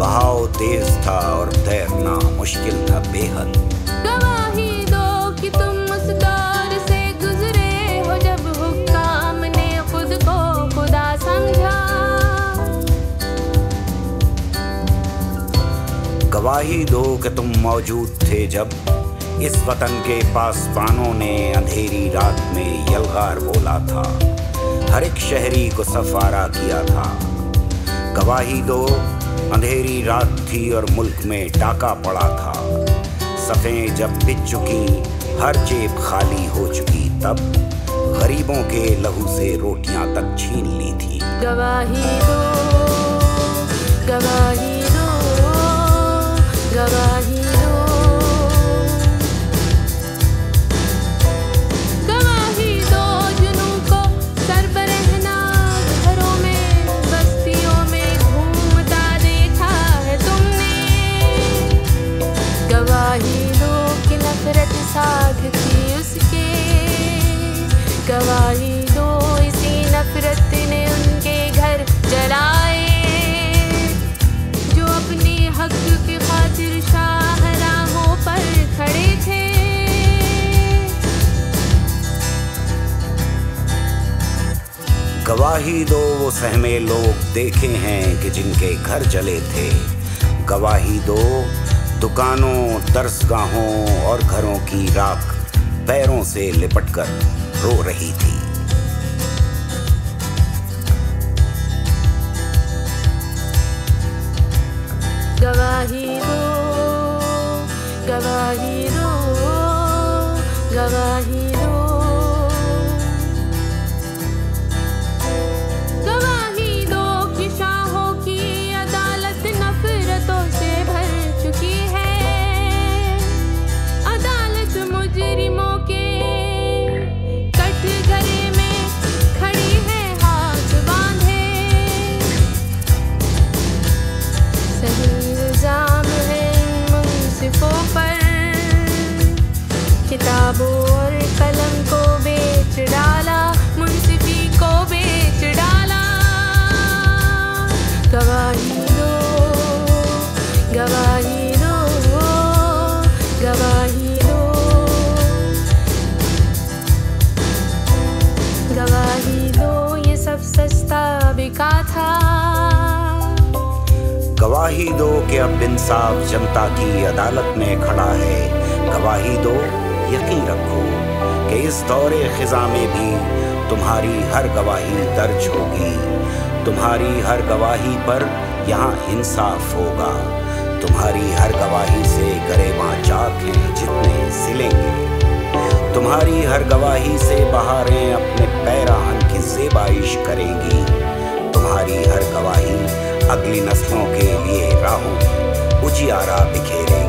बहाव तेज था और तैरना मुश्किल था बेहद। गवाही दो कि तुम उस दौर से गुजरे हो जब हुक्काम ने खुद को खुदा समझा। गवाही दो कि तुम मौजूद थे जब इस वतन के पासबानों ने अंधेरी रात में यलगार बोला था। हर एक शहरी को सफारा किया था। गवाही दो अंधेरी रात थी और मुल्क में डाका पड़ा था। सफ़ें जब बिच चुकी, हर जेब खाली हो चुकी, तब गरीबों के लहू से रोटियाँ तक छीन ली थी। गवाही दो, गवाही गवाही दो कि नफरत साध थी उसके। गवाही दो इसी नफरत ने उनके घर जलाए। जो अपने हक के खातिर शाहराहों पर खड़े थे। गवाही दो वो सहमे लोग देखे हैं कि जिनके घर जले थे। गवाही दो दुकानों दर्शगाहों और घरों की राख पैरों से लिपटकर रो रही थी। गवाही दो गवाही दो, गवाही कलम को बेच डाला को बेच डाला। गवाही दो गवाही गवाही गवाही दो ये सब सस्ता बिका था। गवाही दो कि अब इंसाफ जनता की अदालत में खड़ा है। गवाही दो यकीन रखो कि इस दौरे खिजा में भी तुम्हारी हर गवाही दर्ज होगी। तुम्हारी हर गवाही पर यहाँ इंसाफ होगा। तुम्हारी हर गवाही से गरेबां जात हैं जितने सिलेंगे। तुम्हारी हर गवाही से बहारें अपने पैरान की जेबाइश करेंगी। तुम्हारी हर गवाही अगली नस्लों के लिए राहों, उजियारा बिखेरेगी